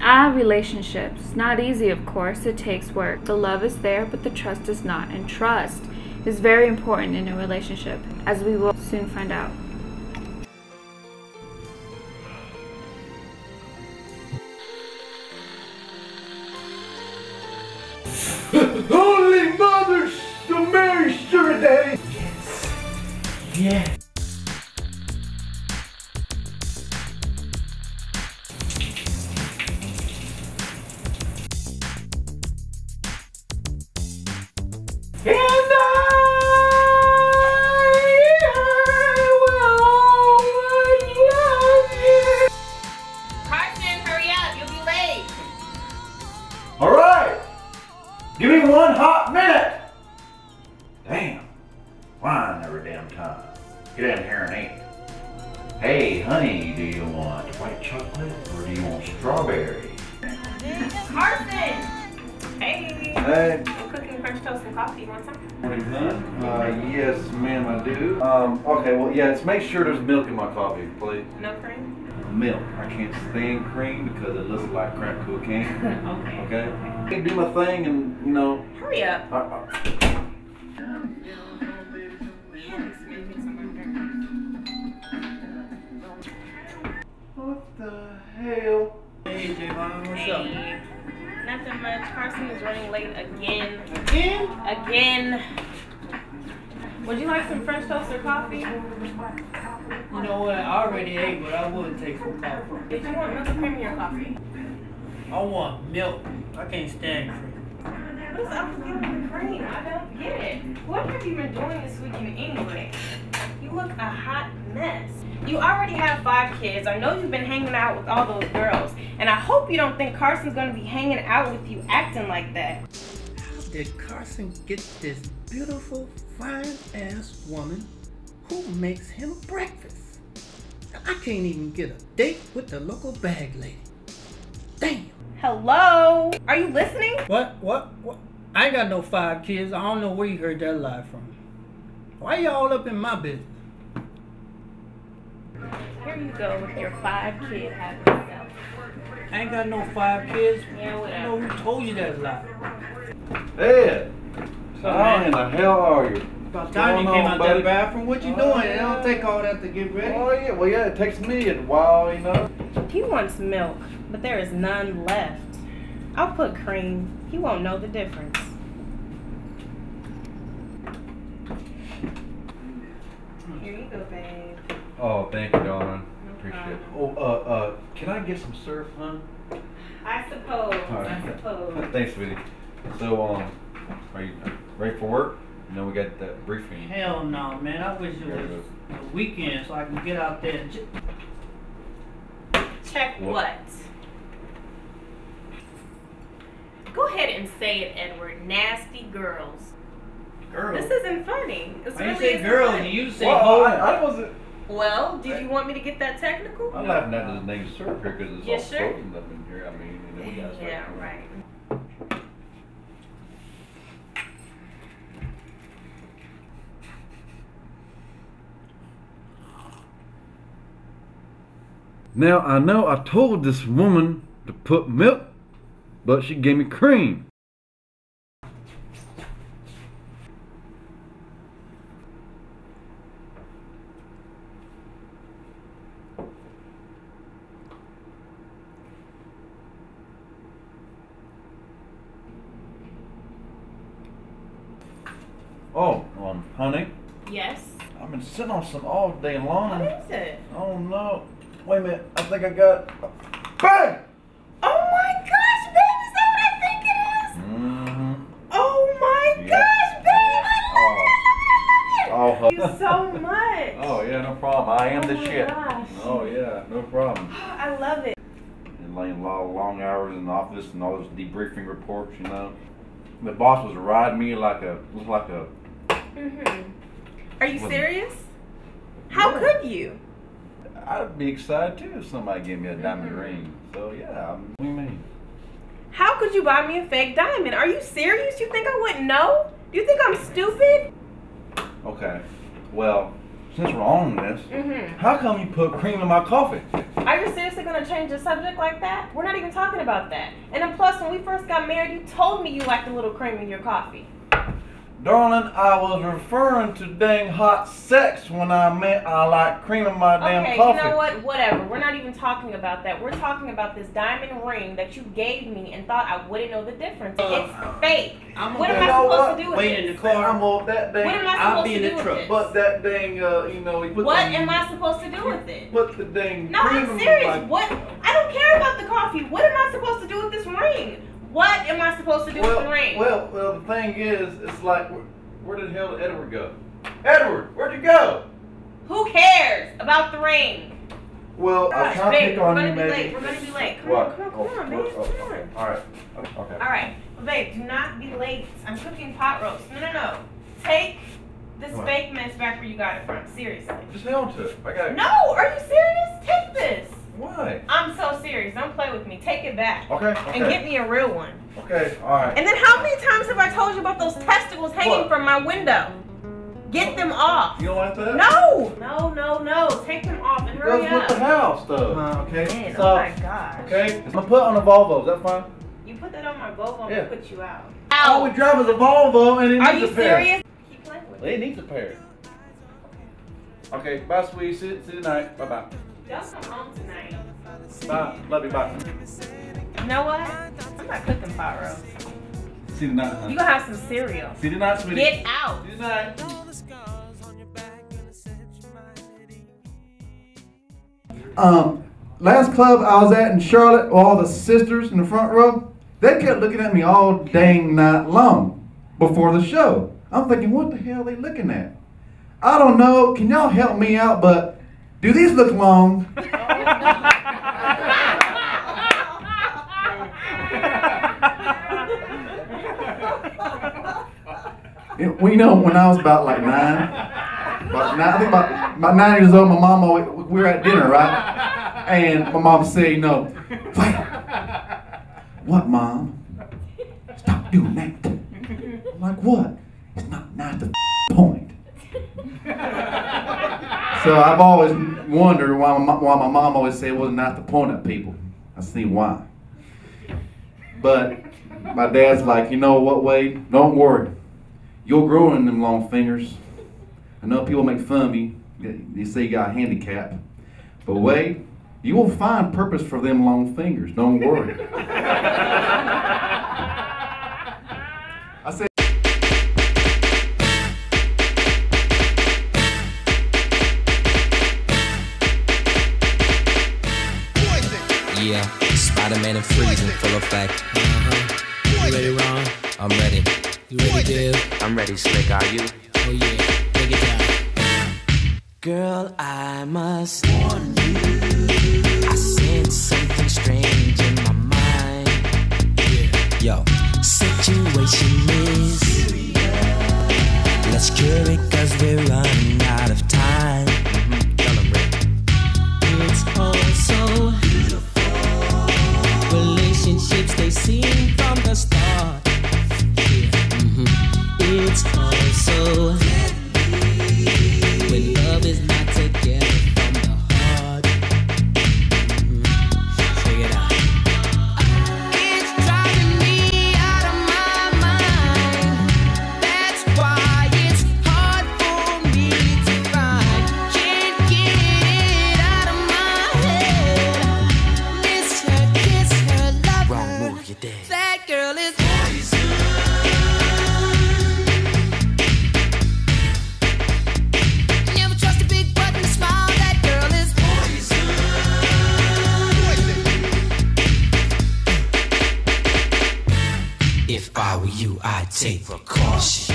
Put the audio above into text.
Ah, relationships. Not easy, of course. It takes work. The love is there, but the trust is not. And trust is very important in a relationship, as we will soon find out. Holy Mother of Mary Sugar Daddy! Yes. Yeah. And I will love you. Carson, hurry up. You'll be late. All right. Give me one hot minute. Damn. Wine every damn time. Get in here and eat. Hey, honey, do you want white chocolate or do you want strawberry? Carson! Hey. Hey, I'm cooking French toast and coffee. You want some? Uh, yes, ma'am, I do. Um, okay, well, yeah, let's make sure there's milk in my coffee, please. No cream? Milk. I can't stand cream because it looks like crack cocaine. okay. Okay? I can do my thing and, you know, Hurry up. I, I, what the hell? Hey, Javon, what's up? Nothing much. Carson is running late again. Again? Again. Would you like some French toast or coffee? You know what? I already ate, but I would take some coffee. Did you want milk cream in your coffee? I want milk. I can't stand cream. What is up with you the cream? I don't get it. What have you been doing this weekend anyway? You look a hot mess. You already have five kids. I know you've been hanging out with all those girls. And I hope you don't think Carson's gonna be hanging out with you acting like that. How did Carson get this beautiful, fine ass woman who makes him breakfast? I can't even get a date with the local bag lady. Damn. Hello? Are you listening? What? What? What? I ain't got no five kids. I don't know where you heard that lie from. Why y'all up in my business? Here you go with your five kid happy self. I ain't got no five kids. Yeah, I know whatever. who told you that lie. Ed! So, How man, in the hell are you? About What's time you going came on, out buddy? that bathroom. What you Oh, doing? It yeah. don't take all that to get ready. Oh, yeah, well, yeah, it takes me a while, you know. He wants milk, but there is none left. I'll put cream. He won't know the difference. Here you go, babe. Oh, thank you, darling. No Appreciate it. Oh, uh, uh, can I get some surf, huh? I suppose. All right. I suppose. Thanks, sweetie. So, um, are you ready for work? You know, we got that briefing. Hell no, man. I wish it was a weekend so I can get out there. and j- Check What? what? Go ahead and say it, Edward. Nasty girls. Girl. This isn't funny. This When you really say girl, funny. you say Well, hoe. I, I wasn't. Well, did you want me to get that technical? I'm laughing at his name syrup here because it's Yeah, all sure. frozen up in here. I mean, you know, we got Yeah, right. Now I know I told this woman to put milk, but she gave me cream. Oh, um, honey, Yes. I've been sitting on some all day long. What is it? Oh no. Wait a minute. I think I got. Bang! Oh my gosh, babe, is that what I think it is? Mm-hmm. Oh my Yep. gosh, babe, I Oh. love it, I love it, I love it. Thank you so much. Oh, yeah, no problem. I am Oh the my shit. gosh. Oh, yeah, no problem. I love it. And laying a lot of long hours in the office and all those debriefing reports, you know. The boss was riding me like a, looked like a, hmm Are you Wasn't- serious? How Yeah. could you? I'd be excited too if somebody gave me a diamond Mhm. ring. So, yeah, I'm, what do you mean? How could you buy me a fake diamond? Are you serious? You think I wouldn't know? You think I'm stupid? Okay, well, since we're on this, Mm-hmm. how come you put cream in my coffee? Are you seriously gonna change the subject like that? We're not even talking about that. And then plus, when we first got married, you told me you liked a little cream in your coffee. Darling, I was referring to dang hot sex when I meant I like cream in my damn Okay, coffee. you know what? Whatever. We're not even talking about that. We're talking about this diamond ring that you gave me and thought I wouldn't know the difference. It's fake. I'm What am I supposed what? to do with Wait this? in the car. I'm on that dang. What am I I'll supposed be to in do the truck. this? But that dang, uh, you know, he put What the, am I supposed to do with it? put the dang No, cream I'm serious. my What? I don't care about the coffee. What am I supposed to do with this ring? What am I supposed to do well, with the ring? Well, well, the thing is, it's like, where, where the hell did Edward go? Edward, where'd you go? Who cares about the ring? Well, I was Gosh, trying to babe, pick we're on gonna you, be maybe. late. We're gonna be late. Come What? on, come on, oh, oh, come on, oh, babe. oh, Come on. All right. Okay. All right, but babe, do not be late. I'm cooking pot roast. No, no, no. Take this What? fake mess back where you got it from. Seriously. Just hang to it. I got it. No, are you serious? Take this. Why? I'm so serious. Don't play with me. Take it back. Okay. Okay. And get me a real one. okay. All right. And then how many times have I told you about those testicles hanging What? from my window? Get them off. You don't like that? No, no, no, no. Take them off and It hurry goes with the house, though. Uh, okay. Man, so, oh my gosh. okay. I'm gonna put on the Volvo. Is that fine? You put that on my Volvo, I'm Yeah. gonna put you out. All we drive is a Volvo, and it Are needs you a pair. serious? Keep playing with me. It needs a pair. Okay. Bye, sweetie. See, see you tonight. Bye, bye. Don't come home tonight. Bye. Love you. Bye. You know what? I'm not cooking pot roast. See you tonight, You gonna have some cereal. See you tonight, sweetie. Get out. See you tonight. Um, last club I was at in Charlotte, all the sisters in the front row, they kept looking at me all dang night long before the show. I'm thinking, what the hell are they looking at? I don't know. Can y'all help me out? But do these look long? Well, you know, when I was about like nine, about nine I think about, about nine years old, my mom, we were at dinner, right? And my mom said, you know, what, mom? Stop doing that. I'm like, what? It's not, not the point. So I've always wondered why my, why my mom always said it was not the point at people. I see why. But my dad's like, you know what, Wade? Don't worry. You'll grow in them long fingers. I know people make fun of you. They say you got a handicap. But Wade, you will find purpose for them long fingers. Don't worry. Yeah, Spider-Man and freezing full effect. Uh-huh. You ready, Ron? I'm ready. You ready, Dave? I'm ready, Slick. Are you? Oh yeah, break it down. Girl, I must warn you. I sense something strange in my mind. Yo, situation is. Let's cure it cause we're running out of time. I were you, I'd take precaution.